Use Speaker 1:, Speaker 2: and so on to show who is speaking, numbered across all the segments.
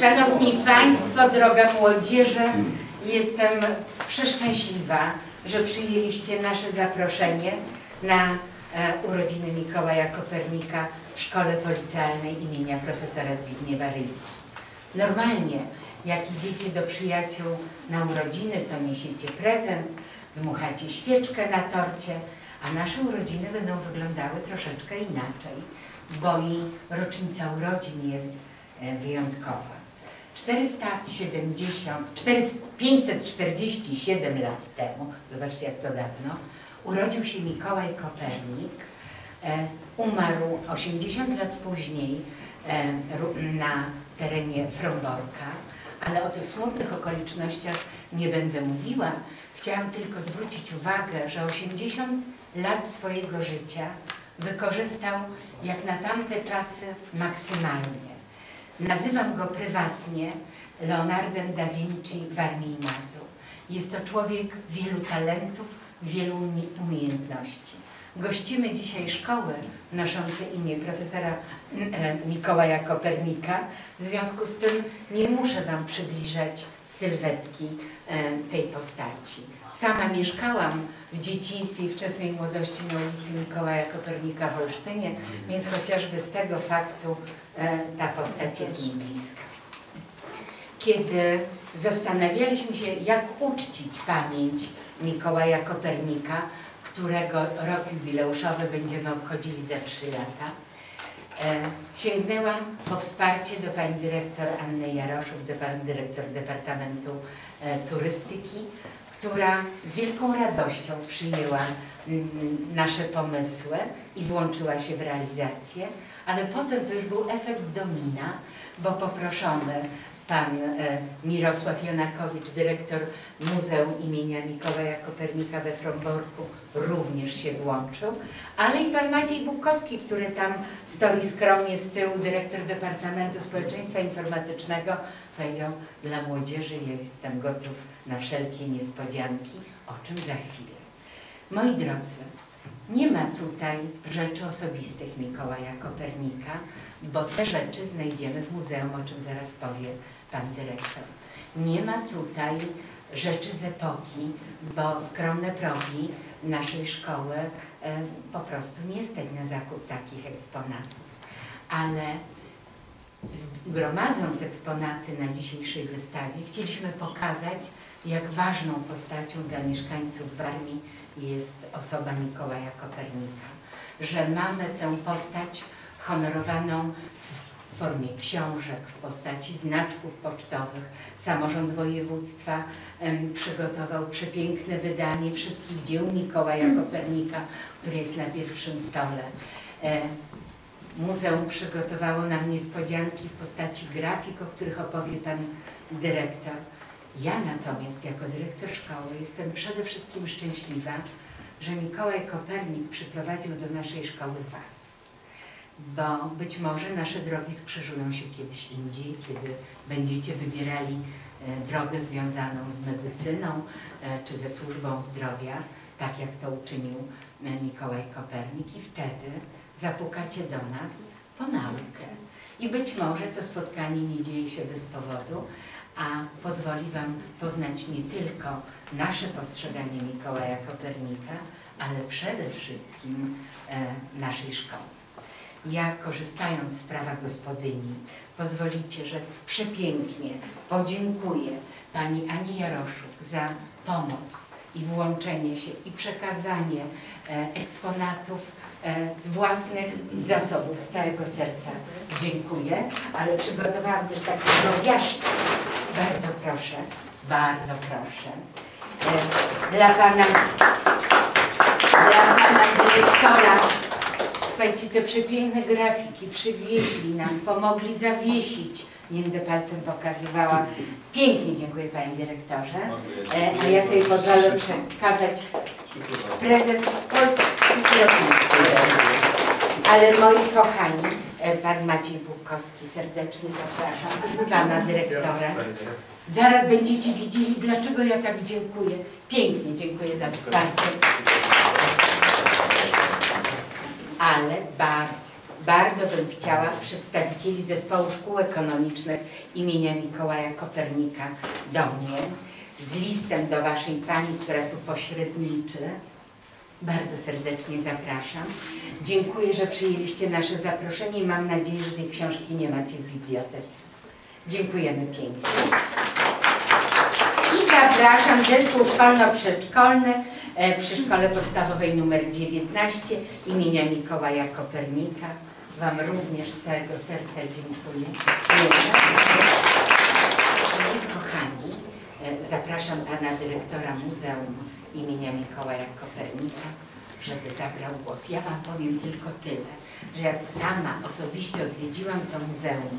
Speaker 1: Szanowni Państwo, droga młodzieży, jestem przeszczęśliwa, że przyjęliście nasze zaproszenie na e, urodziny Mikołaja Kopernika w Szkole Policjalnej imienia profesora Zbigniewa Ryliki. Normalnie, jak idziecie do przyjaciół na urodziny, to niesiecie prezent, dmuchacie świeczkę na torcie, a nasze urodziny będą wyglądały troszeczkę inaczej, bo i rocznica urodzin jest e, wyjątkowa. 470, 400, 547 lat temu, zobaczcie jak to dawno, urodził się Mikołaj Kopernik, e, umarł 80 lat później e, na terenie Fromborka, ale o tych smutnych okolicznościach nie będę mówiła. Chciałam tylko zwrócić uwagę, że 80 lat swojego życia wykorzystał jak na tamte czasy maksymalnie. Nazywam go prywatnie Leonardem da Vinci w Armii i Mazur. Jest to człowiek wielu talentów, wielu umie- umiejętności. Gościmy dzisiaj szkoły noszące imię profesora e, Mikołaja Kopernika. W związku z tym nie muszę Wam przybliżać sylwetki e, tej postaci. Sama mieszkałam w dzieciństwie i wczesnej młodości na ulicy Mikołaja Kopernika w Olsztynie, więc chociażby z tego faktu e, ta postać jest mi bliska. Kiedy zastanawialiśmy się, jak uczcić pamięć Mikołaja Kopernika, którego rok jubileuszowy będziemy obchodzili za trzy lata, e, sięgnęłam po wsparcie do pani dyrektor Anny Jaroszuk, do pani dyrektor Departamentu e, Turystyki, która z wielką radością przyjęła nasze pomysły i włączyła się w realizację, ale potem to już był efekt domina, bo poproszony pan e, Mirosław Janakowicz, dyrektor Muzeum imienia Mikołaja Kopernika we Fromborku, również się włączył, ale i pan Maciej Bukowski, który tam stoi skromnie z tyłu, dyrektor Departamentu Społeczeństwa Informatycznego, powiedział, dla młodzieży jestem gotów na wszelkie niespodzianki, o czym za chwilę. Moi drodzy, nie ma tutaj rzeczy osobistych Mikołaja Kopernika, bo te rzeczy znajdziemy w muzeum, o czym zaraz powie pan dyrektor. Nie ma tutaj rzeczy z epoki, bo skromne progi naszej szkoły e, po prostu nie stać na zakup takich eksponatów. Ale gromadząc eksponaty na dzisiejszej wystawie, chcieliśmy pokazać, jak ważną postacią dla mieszkańców Warmii jest osoba Mikołaja Kopernika. Że mamy tę postać honorowaną w formie książek, w postaci znaczków pocztowych. Samorząd województwa przygotował przepiękne wydanie wszystkich dzieł Mikołaja Kopernika, które jest na pierwszym stole. E, Muzeum przygotowało nam niespodzianki w postaci grafik, o których opowie pan dyrektor. Ja natomiast jako dyrektor szkoły jestem przede wszystkim szczęśliwa, że Mikołaj Kopernik przyprowadził do naszej szkoły Was. Bo być może nasze drogi skrzyżują się kiedyś indziej, kiedy będziecie wybierali e, drogę związaną z medycyną e, czy ze służbą zdrowia, tak jak to uczynił e, Mikołaj Kopernik i wtedy zapukacie do nas po naukę. I być może to spotkanie nie dzieje się bez powodu, a pozwoli Wam poznać nie tylko nasze postrzeganie Mikołaja Kopernika, ale przede wszystkim naszej szkoły. Ja korzystając z prawa gospodyni, pozwolicie, że przepięknie podziękuję Pani Ani Jaroszuk za pomoc i włączenie się i przekazanie e, eksponatów e, z własnych zasobów, z całego serca dziękuję, ale przygotowałam też taki drobiażdżek. Bardzo proszę, bardzo proszę. E, Dla Pana, dla Pana dyrektora Słuchajcie, te przepiękne grafiki przywieźli nam, pomogli zawiesić. Nie będę palcem pokazywała. Pięknie dziękuję Panie Dyrektorze. E, a ja sobie pozwolę przekazać prezent polski Ale moi kochani, e, Pan Maciej Bukowski, serdecznie zapraszam Pana Dyrektora. Zaraz będziecie widzieli, dlaczego ja tak dziękuję. Pięknie dziękuję za wsparcie ale bardzo, bardzo bym chciała przedstawicieli Zespołu Szkół Ekonomicznych imienia Mikołaja Kopernika do mnie z listem do Waszej Pani, która tu pośredniczy. Bardzo serdecznie zapraszam. Dziękuję, że przyjęliście nasze zaproszenie i mam nadzieję, że tej książki nie macie w bibliotece. Dziękujemy pięknie. I zapraszam zespół szkolno-przedszkolny przy Szkole Podstawowej nr 19 imienia Mikołaja Kopernika. Wam również z całego serca dziękuję. Kochani, e, zapraszam pana dyrektora Muzeum imienia Mikołaja Kopernika, żeby zabrał głos. Ja wam powiem tylko tyle, że jak sama osobiście odwiedziłam to muzeum,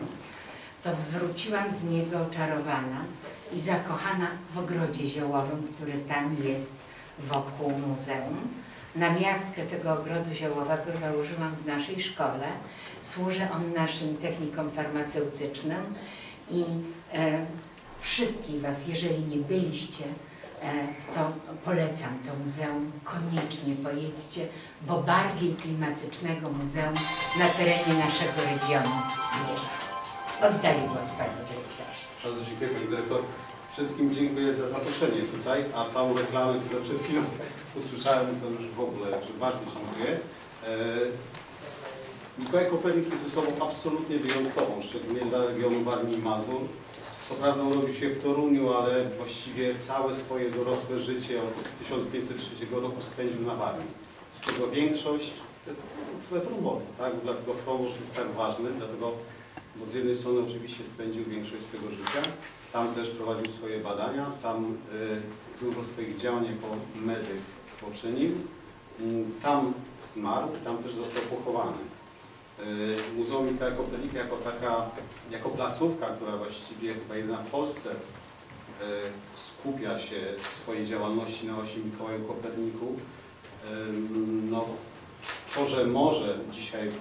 Speaker 1: to wróciłam z niego oczarowana i zakochana w ogrodzie ziołowym, który tam jest wokół muzeum. Namiastkę tego ogrodu ziołowego założyłam w naszej szkole. Służy on naszym technikom farmaceutycznym i e, wszystkich Was, jeżeli nie byliście, e, to polecam to muzeum. Koniecznie pojedźcie, bo bardziej klimatycznego muzeum na terenie naszego regionu nie ma. Oddaję głos Pani Dyrektorze.
Speaker 2: Bardzo dziękuję Pani Dyrektor. Wszystkim dziękuję za zaproszenie tutaj, a tą reklamę, którą przed chwilą usłyszałem, to już w ogóle, że bardzo dziękuję. E, Mikołaj Kopernik jest osobą absolutnie wyjątkową, szczególnie dla regionu Warmii i Mazur. Co prawda urodził się w Toruniu, ale właściwie całe swoje dorosłe życie od 1503 roku spędził na Warmii. Z czego większość we Frąbowie, tak? Dlatego Frąbów jest tak ważny, dlatego bo z jednej strony oczywiście spędził większość swojego życia, tam też prowadził swoje badania, tam y, dużo swoich działań jako medyk poczynił, Mm, tam zmarł tam też został pochowany. Y, Muzeum Mikołaja Kopernika jako taka, jako placówka, która właściwie chyba jedyna w Polsce y, skupia się w swojej działalności na osi Mikołaju Koperniku, y, no, to, że może dzisiaj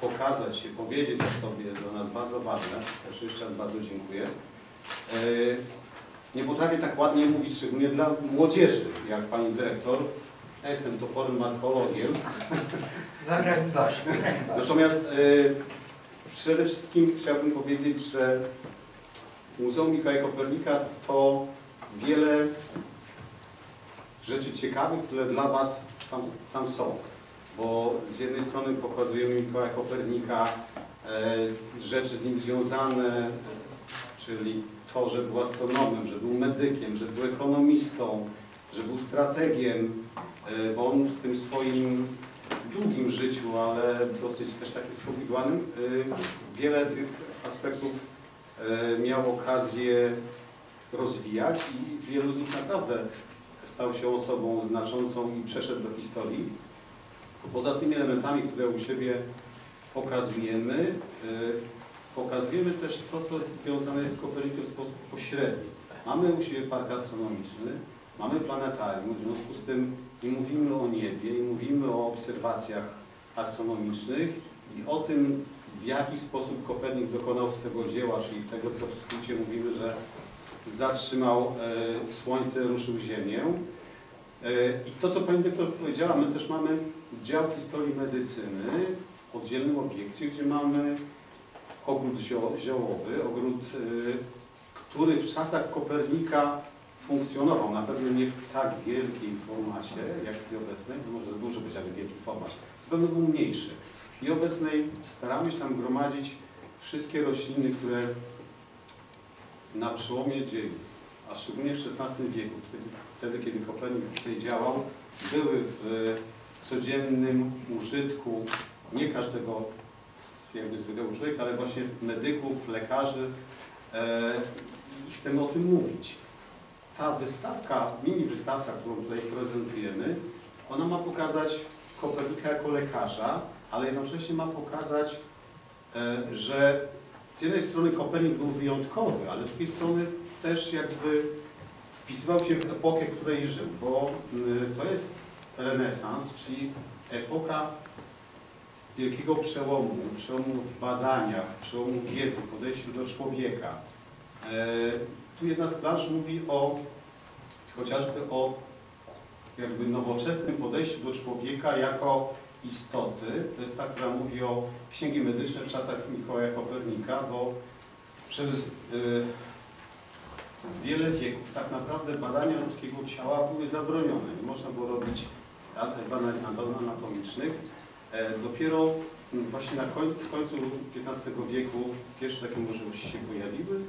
Speaker 2: pokazać się, powiedzieć o sobie jest dla nas bardzo ważne. Też jeszcze raz bardzo dziękuję. E, Nie potrafię tak ładnie mówić, szczególnie dla młodzieży, jak pani dyrektor. Ja jestem topornym archeologiem. Natomiast e, przede wszystkim chciałbym powiedzieć, że Muzeum Mikołaja Kopernika to wiele rzeczy ciekawych, które dla Was tam, tam są bo z jednej strony pokazujemy Mikołaja Kopernika, e, rzeczy z nim związane, czyli to, że był astronomem, że był medykiem, że był ekonomistą, że był strategiem, e, bo on w tym swoim długim życiu, ale dosyć też takim skomplikowalnym, e, wiele tych aspektów e, miał okazję rozwijać i wielu z nich naprawdę stał się osobą znaczącą i przeszedł do historii. Poza tymi elementami, które u siebie pokazujemy, pokazujemy też to, co związane jest z Kopernikiem w sposób pośredni. Mamy u siebie park astronomiczny, mamy planetarium, w związku z tym i mówimy o niebie, i mówimy o obserwacjach astronomicznych i o tym, w jaki sposób Kopernik dokonał swego dzieła, czyli tego, co w skrócie mówimy, że zatrzymał e, Słońce, ruszył Ziemię. E, I to, co Pani doktor powiedziała, my też mamy dział historii medycyny w oddzielnym obiekcie, gdzie mamy ogród zio ziołowy, ogród, y, który w czasach Kopernika funkcjonował, na pewno nie w tak wielkiej formacie, jak w chwili obecnej, może duży być, ale wielki format, na pewno był mniejszy. Chwili obecnej staramy się tam gromadzić wszystkie rośliny, które na przełomie dziejów, a szczególnie w XVI wieku, wtedy, kiedy Kopernik tutaj działał, były w codziennym użytku nie każdego jakby zwykłego człowieka, ale właśnie medyków, lekarzy e, i chcemy o tym mówić. Ta wystawka, mini wystawka, którą tutaj prezentujemy, ona ma pokazać Kopernika jako lekarza, ale jednocześnie ma pokazać, e, że z jednej strony Kopernik był wyjątkowy, ale z drugiej strony też jakby wpisywał się w epokę, której żył, bo y, to jest renesans, czyli epoka wielkiego przełomu, przełomu w badaniach, przełomu wiedzy, podejściu do człowieka. E, tu jedna z plansz mówi o chociażby o jakby nowoczesnym podejściu do człowieka jako istoty. To jest ta, która mówi o księgi medyczne w czasach Mikołaja Kopernika, bo przez y, wiele wieków tak naprawdę badania ludzkiego ciała były zabronione. Nie można było robić badań anatomicznych. E, Dopiero mm, właśnie na koń, w końcu XV wieku pierwsze takie możliwości się pojawiły.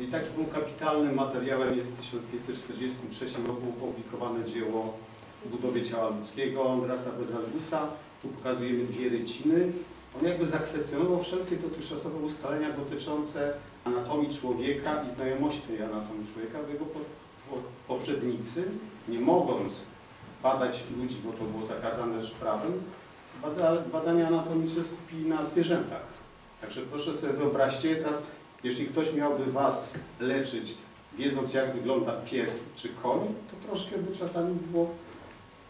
Speaker 2: I takim kapitalnym materiałem jest w 1543 roku opublikowane dzieło budowie ciała ludzkiego Andrasa Bezalgusa. Tu pokazujemy dwie ryciny. On jakby zakwestionował wszelkie dotychczasowe ustalenia dotyczące anatomii człowieka i znajomości tej anatomii człowieka, bo jego po, po, poprzednicy, nie mogąc badać ludzi, bo to było zakazane też prawem, bada, badania anatomiczne skupili na zwierzętach. Także proszę sobie wyobraźcie, teraz jeśli ktoś miałby Was leczyć, wiedząc jak wygląda pies czy koń, to troszkę by czasami było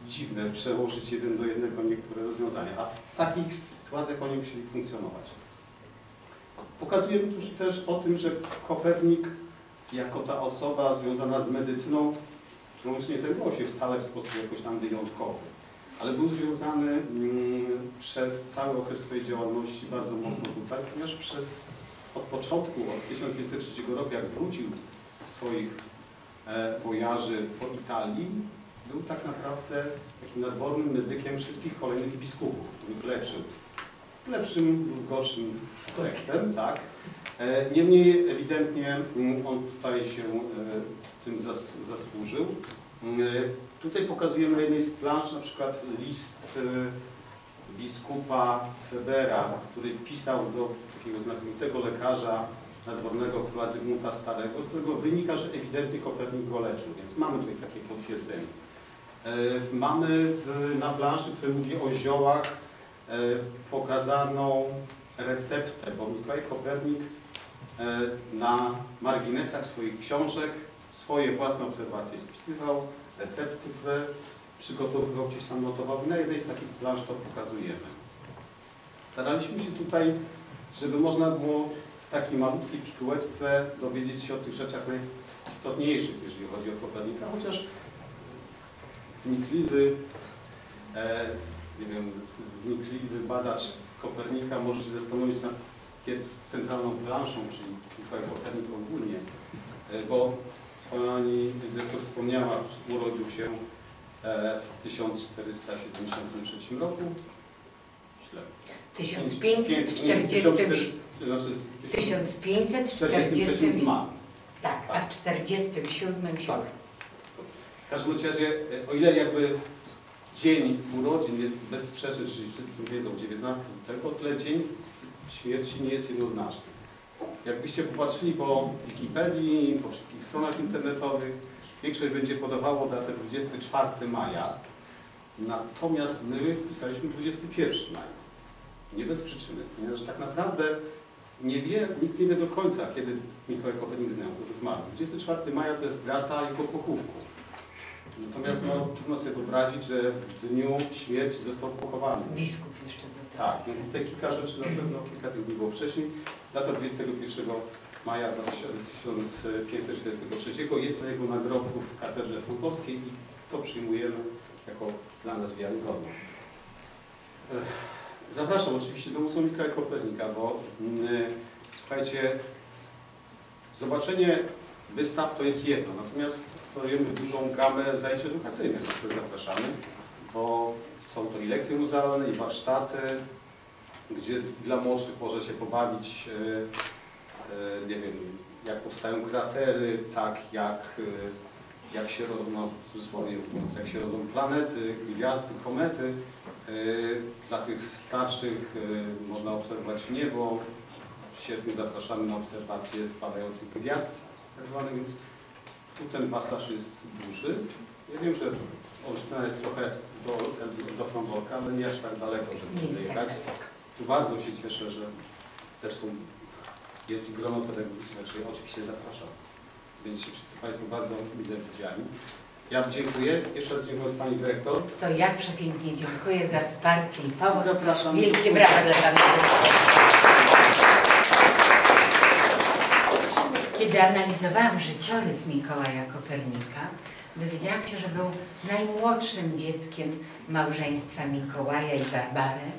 Speaker 2: dziwne przełożyć jeden do jednego niektóre rozwiązania. A w takich sytuacjach oni musieli funkcjonować. Pokazujemy tu też o tym, że Kopernik jako ta osoba związana z medycyną, którą nie zajmował się wcale w sposób jakoś tam wyjątkowy, ale był związany mm, przez cały okres swojej działalności bardzo mocno tutaj, ponieważ przez od początku, od 1503 roku, jak wrócił z swoich e, wojaży po Italii, był tak naprawdę takim nadwornym medykiem wszystkich kolejnych biskupów, których leczył. Z lepszym lub gorszym efektem, tak. E, Niemniej ewidentnie mm, on tutaj się e, tym zas, zasłużył. E, Tutaj pokazujemy na jednej z plansz na przykład list e, biskupa Febera, który pisał do takiego znakomitego lekarza nadwornego króla Zygmunta Starego, z którego wynika, że ewidentnie Kopernik go leczył, więc mamy tutaj takie potwierdzenie. E, Mamy na planszy, która mówi o ziołach, pokazaną receptę, bo Mikołaj Kopernik na marginesach swoich książek swoje własne obserwacje spisywał, recepty, które przygotowywał, gdzieś tam notował i na jednej z takich plansz to pokazujemy. Staraliśmy się tutaj, żeby można było w takiej malutkiej pigułeczce dowiedzieć się o tych rzeczach najistotniejszych, jeżeli chodzi o Kopernika, chociaż wnikliwy, e, nie wiem, wnikliwy badacz Kopernika może się zastanowić nad centralną planszą, czyli Mikołaj Kopernik ogólnie, e, bo pani dyrektor wspomniała, urodził się e, w 1473 roku. Źle.
Speaker 1: 1540,
Speaker 2: znaczy
Speaker 1: 1540,
Speaker 2: 43 zmarł.
Speaker 1: tak, a w 47 się
Speaker 2: Tak. W każdym razie, e, o ile jakby dzień urodzin jest bezsprzeczny, czyli wszyscy wiedzą 19 lutego, tyle dzień śmierci nie jest jednoznaczny. Jakbyście popatrzyli po Wikipedii, po wszystkich stronach internetowych, większość będzie podawało datę 24 maja, natomiast my wpisaliśmy 21 maja. Nie bez przyczyny, ponieważ tak naprawdę nie wie, nikt nie wie do końca, kiedy Mikołaj Kopernik zmarł. 24 maja to jest data jego pochówku. Natomiast no, trudno sobie wyobrazić, że w dniu śmierci został pochowany.
Speaker 1: biskup jeszcze do tego.
Speaker 2: Tak, więc tutaj kilka rzeczy na pewno, kilka tych dni było wcześniej. Data 21 maja 1543 jest na jego nagrobku w katedrze frankoskiej i to przyjmujemy jako dla nas wiarygodne. Ech, Zapraszam oczywiście do Muzeum Mikołaja Kopernika, bo mm, słuchajcie, zobaczenie wystaw to jest jedno, natomiast oferujemy dużą gamę zajęć edukacyjnych, które zapraszamy, bo są to i lekcje muzealne, i warsztaty, gdzie dla młodszych może się pobawić, e, e, nie wiem, jak powstają kratery, tak jak, e, jak się rodzą, no, w cudzysłowie mówiąc, jak się rodzą planety, gwiazdy, komety. Dla tych starszych można obserwować niebo. W sierpniu zapraszamy na obserwacje spadających gwiazd, tak zwane, więc tu ten wachlarz jest duży. Ja wiem, że Olsztyna jest trochę do, do Fromborka, ale nie aż tak daleko, żeby
Speaker 1: Nie tak
Speaker 2: jechać.
Speaker 1: daleko.
Speaker 2: Tu bardzo się cieszę, że też są, jest i grono pedagogiczne, czyli oczywiście zapraszam. Będziecie wszyscy Państwo bardzo mile widziani. Ja dziękuję. Jeszcze raz dziękuję Pani Dyrektor.
Speaker 1: To ja przepięknie dziękuję za wsparcie i pomoc.
Speaker 2: Zapraszam.
Speaker 1: Wielkie brawa dla Pana Dyrektora. Kiedy analizowałam życiorys Mikołaja Kopernika, dowiedziałam się, że był najmłodszym dzieckiem małżeństwa Mikołaja i Barbary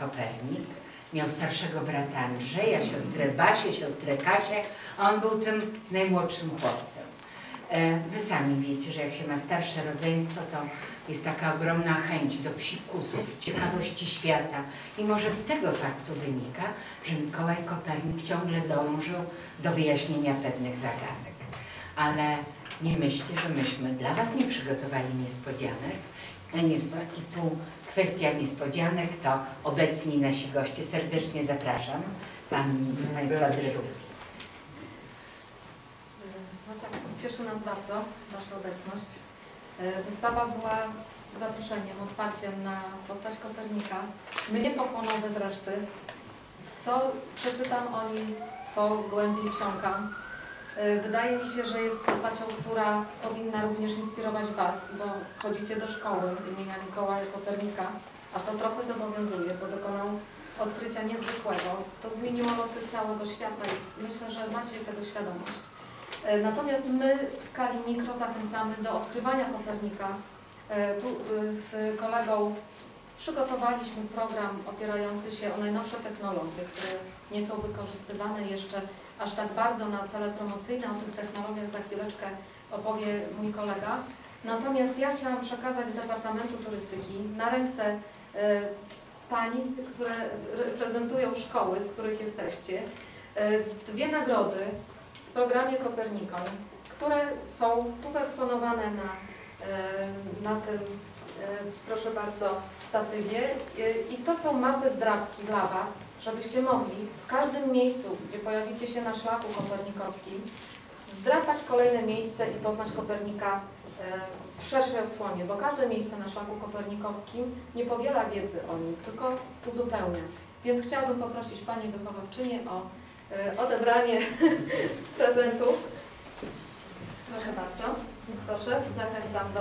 Speaker 1: Kopernik. Miał starszego brata Andrzeja, siostrę Basię, siostrę Kasię, a on był tym najmłodszym chłopcem. E, Wy sami wiecie, że jak się ma starsze rodzeństwo, to jest taka ogromna chęć do psikusów, ciekawości świata. I może z tego faktu wynika, że Mikołaj Kopernik ciągle dążył do wyjaśnienia pewnych zagadek. Ale nie myślcie, że myśmy dla Was nie przygotowali niespodzianek. E, niespo- I tu kwestia niespodzianek to obecni nasi goście. Serdecznie zapraszam Pan, Państwa dyrektor.
Speaker 3: No tak, cieszy nas bardzo Wasza obecność. E, Wystawa była zaproszeniem, otwarciem na postać Kopernika. Mnie pochłonął bez reszty. Co przeczytam o nim, to głębiej wsiąkam. E, Wydaje mi się, że jest postacią, która powinna również inspirować Was, bo chodzicie do szkoły imienia Mikołaja Kopernika, a to trochę zobowiązuje, bo dokonał odkrycia niezwykłego. To zmieniło losy całego świata i myślę, że macie tego świadomość. E, Natomiast my w skali mikro zachęcamy do odkrywania Kopernika. E, Tu z kolegą przygotowaliśmy program opierający się o najnowsze technologie, które nie są wykorzystywane jeszcze aż tak bardzo na cele promocyjne. O tych technologiach za chwileczkę opowie mój kolega. Natomiast ja chciałam przekazać Departamentu Turystyki na ręce e, pań, które reprezentują szkoły, z których jesteście, e, dwie nagrody w programie Kopernikon, które są tu wyeksponowane na, e, na tym, proszę bardzo, statywie. E, I to są mapy zdrabki dla Was, żebyście mogli w każdym miejscu, gdzie pojawicie się na szlaku kopernikowskim, zdrapać kolejne miejsce i poznać Kopernika e, w szerszej odsłonie, bo każde miejsce na szlaku kopernikowskim nie powiela wiedzy o nim, tylko uzupełnia. Więc chciałabym poprosić Pani wychowawczynię o e, odebranie prezentów. Proszę bardzo. Proszę, zachęcam do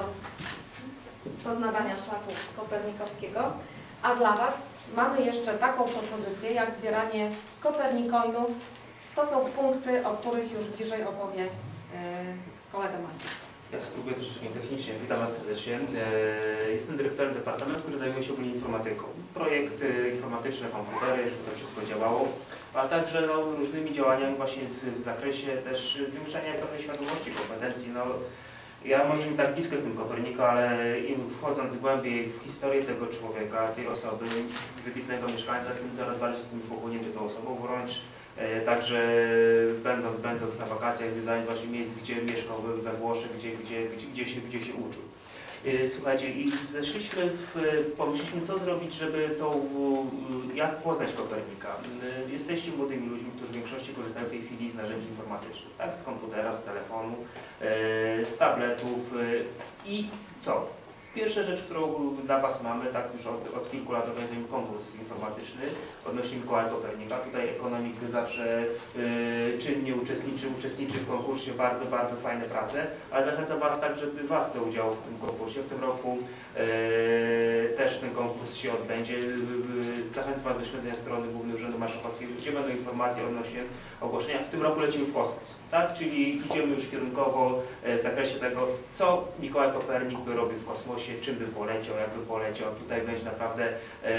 Speaker 3: poznawania szlaku kopernikowskiego. A dla Was mamy jeszcze taką propozycję, jak zbieranie kopernikoinów. To są punkty, o których już bliżej opowie e, kolega Maciej.
Speaker 4: Ja spróbuję troszeczkę technicznie. Witam Was serdecznie. E, Jestem dyrektorem departamentu, który zajmuje się ogólnie informatyką. Projekty informatyczne, komputery, żeby to wszystko działało, a także no, różnymi działaniami właśnie w zakresie też zwiększania pewnej świadomości, kompetencji. No, ja może nie tak blisko jestem Kopernika, ale im wchodząc głębiej w historię tego człowieka, tej osoby, wybitnego mieszkańca, tym coraz bardziej jestem pochłonięty tą osobą, wręcz E, Także będąc, będąc na wakacjach, zwiedzając właśnie miejsc, gdzie mieszkał we Włoszech, gdzie, gdzie, gdzie, gdzie, się, gdzie się uczył. E, Słuchajcie, i zeszliśmy w, pomyśleliśmy, co zrobić, żeby to, w- jak poznać Kopernika. E, Jesteście młodymi ludźmi, którzy w większości korzystają w tej chwili z narzędzi informatycznych, tak? Z komputera, z telefonu, z tabletów i co? Pierwsza rzecz, którą dla Was mamy, tak już od, od kilku lat organizujemy konkurs informatyczny odnośnie Mikołaja Kopernika. Tutaj ekonomik zawsze y, czynnie uczestniczy, uczestniczy w konkursie, bardzo, bardzo fajne prace, ale zachęcam Was także Was do udziału w tym konkursie. W tym roku y, też ten konkurs się odbędzie. Y, y, Zachęcam Was do śledzenia strony Głównego Urzędu Marszałkowskiego, gdzie będą informacje odnośnie ogłoszenia. W tym roku lecimy w kosmos, tak? Czyli idziemy już kierunkowo e, w zakresie tego, co Mikołaj Kopernik by robił w kosmosie, czym by poleciał, jakby poleciał. Tutaj będzie naprawdę e,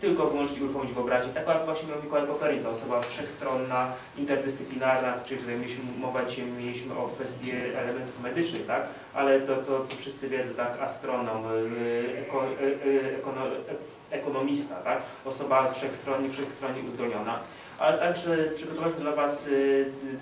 Speaker 4: tylko wyłącznie uruchomić wyobraźnię. Taką jak właśnie miał Mikołaj Kopernik, to osoba wszechstronna, interdyscyplinarna, czyli tutaj mieliśmy, mowa mieliśmy o kwestii elementów medycznych, tak? Ale to, co, co wszyscy wiedzą, tak? Astronom, e, eko, e, ekono, ekonomista, tak? Osoba wszechstronnie, wszechstronnie uzdolniona ale także przygotowaliśmy dla Was y,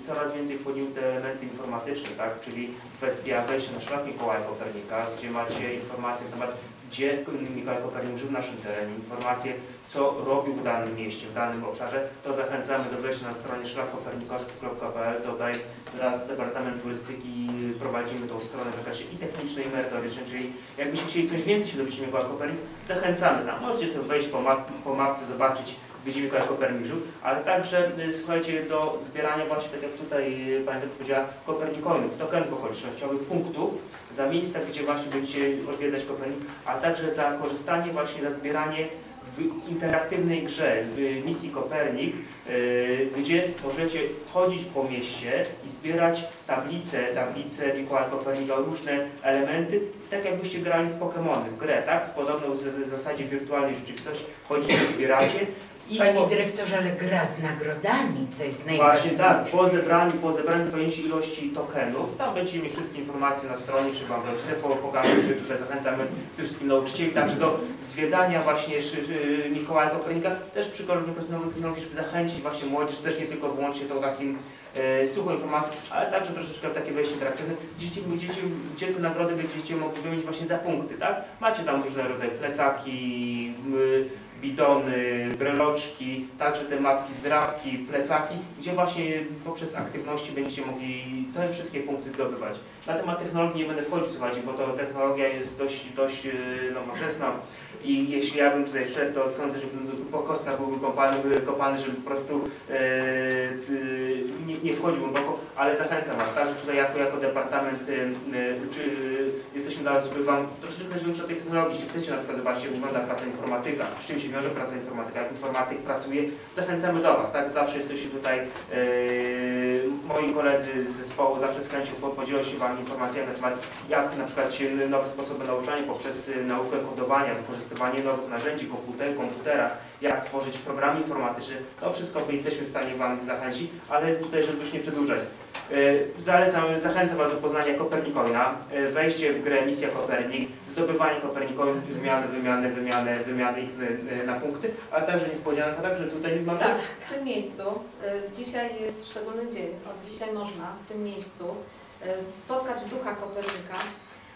Speaker 4: y, coraz więcej wchodziły te elementy informatyczne, tak? czyli kwestia wejścia na szlak Mikołaja Kopernika, gdzie macie informacje na temat, gdzie Mikołaj Kopernik żył w naszym terenie, informacje, co robił w danym mieście, w danym obszarze, to zachęcamy do wejścia na stronie szlakkopernikowski.pl. Tutaj wraz z Departamentem Turystyki prowadzimy tą stronę w zakresie i technicznej, i merytorycznej, czyli jakbyście chcieli coś więcej się dowiedzieć o Mikołaju Kopernik, zachęcamy tam. Możecie sobie wejść po, map, po mapce, zobaczyć, gdzie Mikołaj Kopernik żył, ale także, y, słuchajcie, do zbierania właśnie, tak jak tutaj y, Pani doktor powiedziała, kopernikoinów, tokenów okolicznościowych, punktów za miejsca, gdzie właśnie będziecie odwiedzać Kopernik, a także za korzystanie właśnie, za zbieranie w interaktywnej grze, w misji Kopernik, y, gdzie możecie chodzić po mieście i zbierać tablice, tablice Mikołaja Kopernika, różne elementy, tak jakbyście grali w Pokémony, w grę, tak? Podobno w zasadzie wirtualnej rzeczywistości chodzicie, zbieracie i
Speaker 1: Panie
Speaker 4: po-
Speaker 1: dyrektorze, ale gra z nagrodami, co jest
Speaker 4: Właśnie
Speaker 1: najważniejsze.
Speaker 4: tak, po zebraniu, po zebraniu pojęci ilości tokenów, tam będziecie mieć wszystkie informacje na stronie, czy Wam rodzice po- pokażą, czy tutaj zachęcamy tych wszystkim nauczycieli, także do zwiedzania właśnie Mikołaja Kopernika, też przy wykorzystaniu nowych technologii, żeby zachęcić właśnie młodzież, też nie tylko wyłącznie tą takim e, suchą informacją, ale także troszeczkę w takie wejście interaktywne, gdzie, gdzie, gdzie te nagrody będziecie mogli wymienić właśnie za punkty, tak? Macie tam różne rodzaje plecaki, y, bidony, breloczki, także te mapki, zdrawki, plecaki, gdzie właśnie poprzez aktywności będziecie mogli te wszystkie punkty zdobywać. Na temat technologii nie będę wchodził, słuchajcie, bo to technologia jest dość, dość yy, nowoczesna i jeśli ja bym tutaj wszedł, to sądzę, że po kostkach byłby kopany, kopany, żeby po prostu yy, nie, nie wchodził głęboko, ale zachęcam Was, tak, że tutaj jako, jako departament, yy, czy jesteśmy dla Was, żeby Wam troszeczkę też więcej o tej technologii, jeśli chcecie na przykład zobaczyć, jak wygląda praca informatyka, z czym się wiąże praca informatyka, jak informatyk pracuje, zachęcamy do Was, tak? Zawsze jesteście tutaj, moi koledzy z zespołu zawsze z chęcią po- podzielą się Wami informacjami na temat, jak na przykład się nowe sposoby nauczania poprzez y, naukę kodowania, wykorzystywanie nowych narzędzi, komputer, komputera, jak tworzyć programy informatyczne, to wszystko my jesteśmy w stanie Wam zachęcić, ale tutaj, żeby już nie przedłużać, zalecam, zachęcam Was do poznania Kopernikoina, yy, wejście w grę Misja Kopernik, zdobywanie Kopernikoinów, wymiany, wymiany, wymiany, wymiany ich y, na punkty, ale także niespodzianka, także tutaj mamy
Speaker 3: Tak, w tym miejscu, dzisiaj jest szczególny dzień, od dzisiaj można w tym miejscu spotkać ducha Kopernika.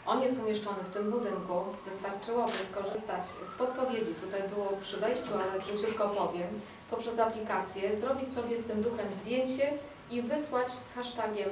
Speaker 3: On jest umieszczony w tym budynku, wystarczyłoby skorzystać z podpowiedzi, tutaj było przy wejściu, ale króciutko powiem, poprzez aplikację, zrobić sobie z tym duchem zdjęcie i wysłać z hashtagiem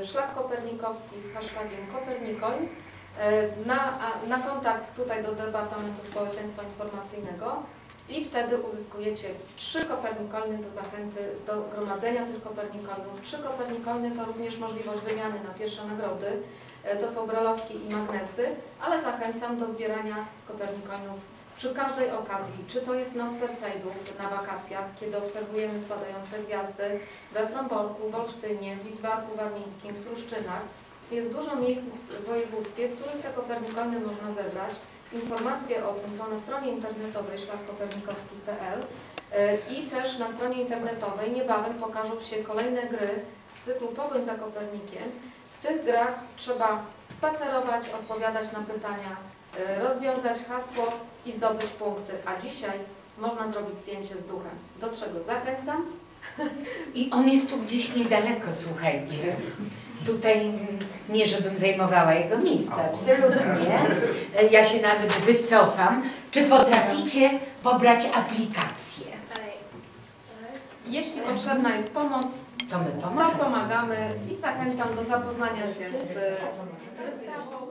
Speaker 3: y, Szlak Kopernikowski, z hashtagiem Kopernikoin y, na, na kontakt tutaj do Departamentu Społeczeństwa Informacyjnego i wtedy uzyskujecie trzy kopernikoiny do zachęty do gromadzenia tych kopernikoinów. Trzy kopernikoiny to również możliwość wymiany na pierwsze nagrody. E, To są breloczki i magnesy, ale zachęcam do zbierania kopernikoinów przy każdej okazji. Czy to jest noc Perseidów na wakacjach, kiedy obserwujemy spadające gwiazdy we Fromborku, w Olsztynie, w Lidzbarku Warmińskim, w Truszczynach. Jest dużo miejsc w województwie, w których te kopernikoiny można zebrać. Informacje o tym są na stronie internetowej szlakkopernikowski.pl e, i też na stronie internetowej niebawem pokażą się kolejne gry z cyklu Pogoń za Kopernikiem. W tych grach trzeba spacerować, odpowiadać na pytania, e, rozwiązać hasło i zdobyć punkty. A dzisiaj można zrobić zdjęcie z duchem. Do czego zachęcam?
Speaker 1: I on jest tu gdzieś niedaleko, słuchajcie. Tutaj mm, nie, żebym zajmowała jego miejsce, absolutnie. E, Ja się nawet wycofam. Czy potraficie pobrać aplikację?
Speaker 3: Jeśli potrzebna jest pomoc,
Speaker 1: To my
Speaker 3: to
Speaker 1: pomożemy.
Speaker 3: pomagamy i zachęcam do zapoznania się z e, wystawą.